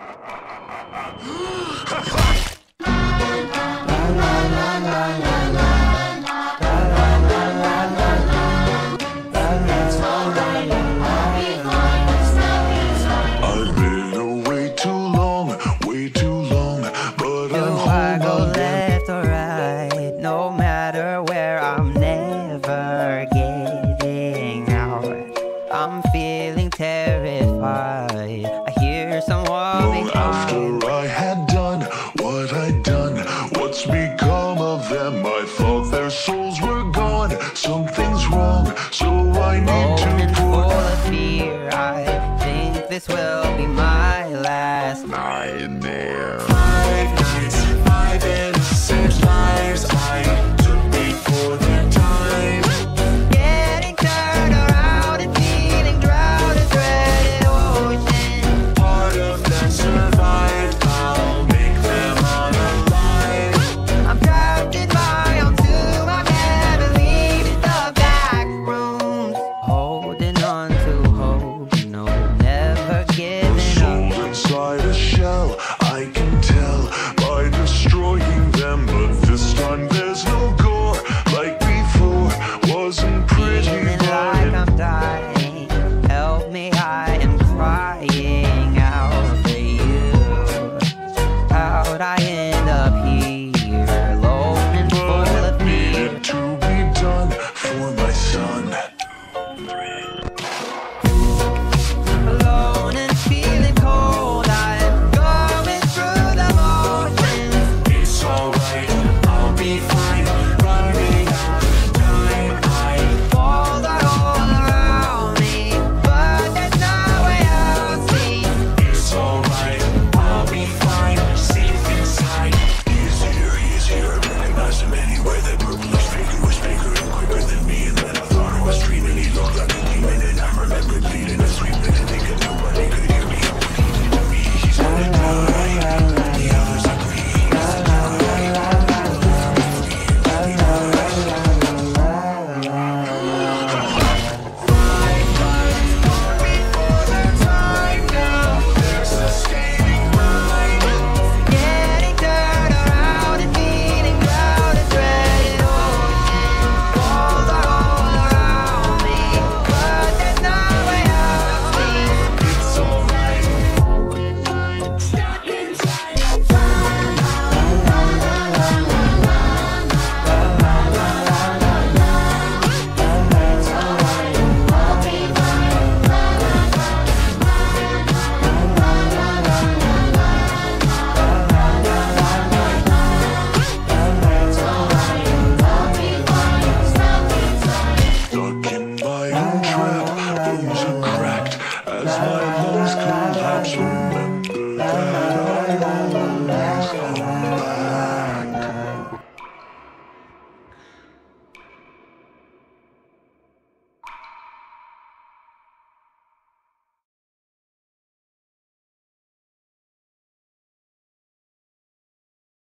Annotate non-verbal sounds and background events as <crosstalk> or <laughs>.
<gasps> <gasps> Ha <laughs> ha! Something's wrong, so I need oh, to put all the fear I think this will but I end up here, low and full of fear. To be done for my son. Three. could compulsion that I always.